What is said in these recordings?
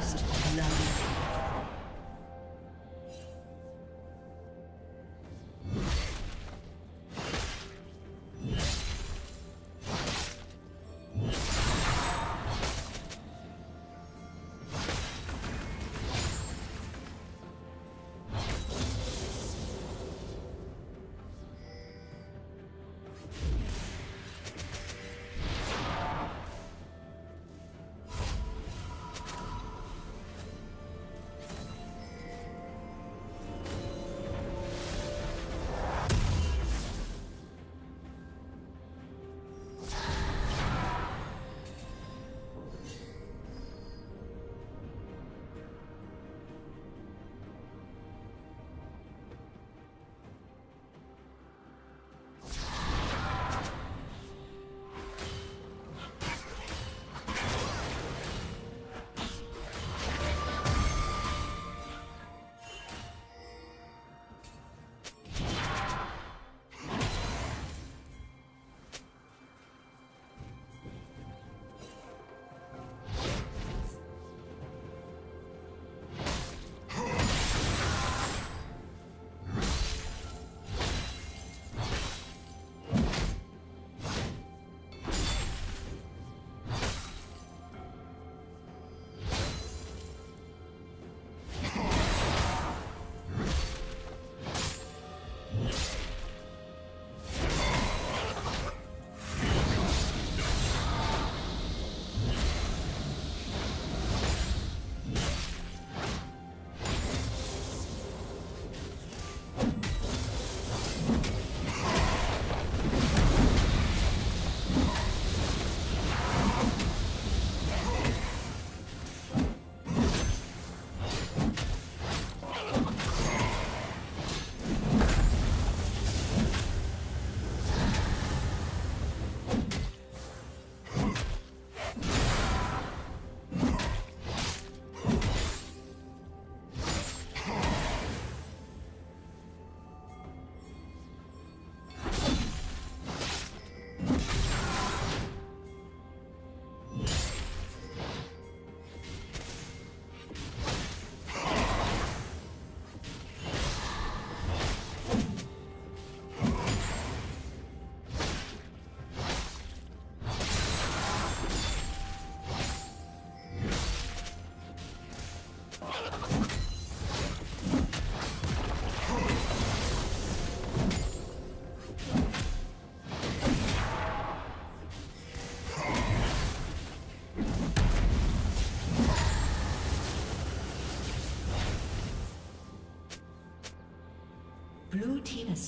First love.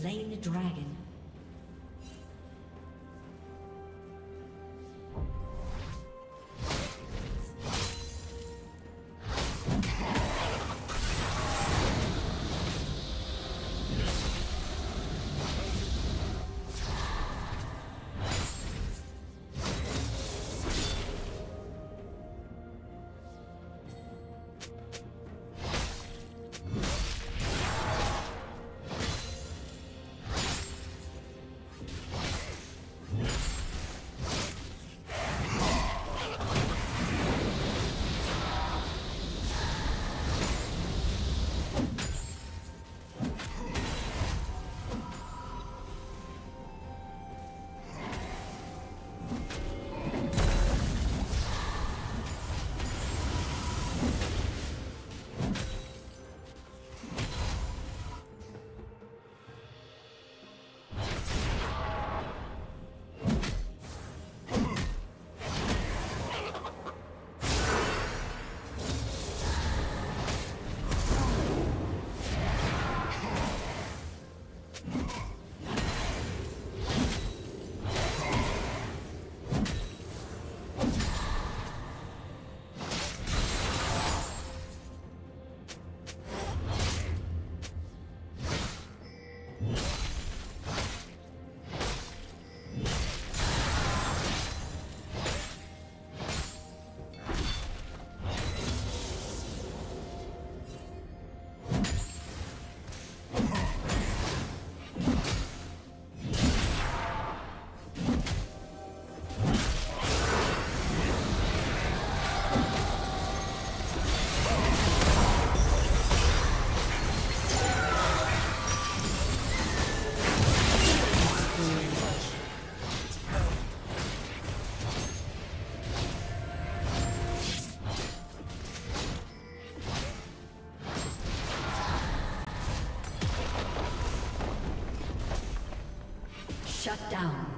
Slain the dragon. Shut down.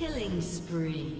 Killing spree.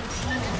team.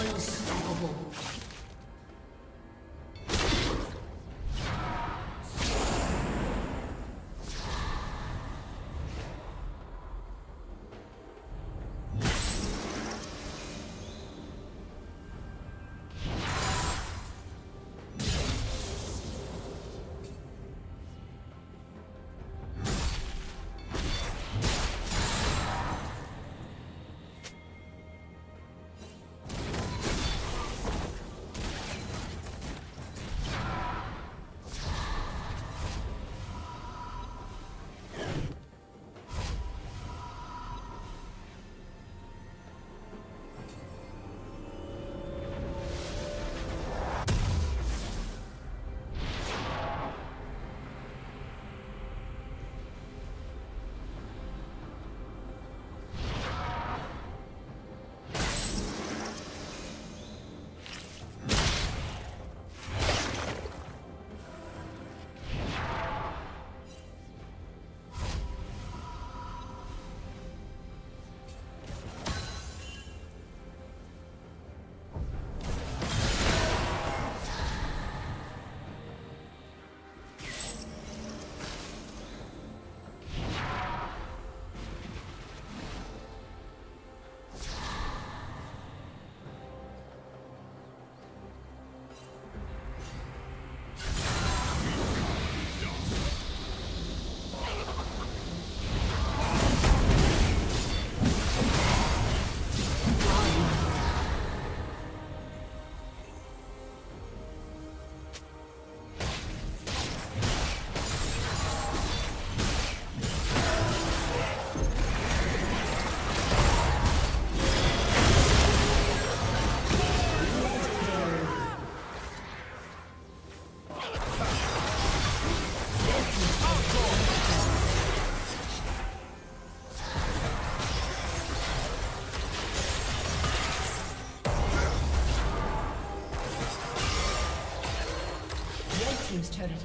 Unstoppable.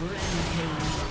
A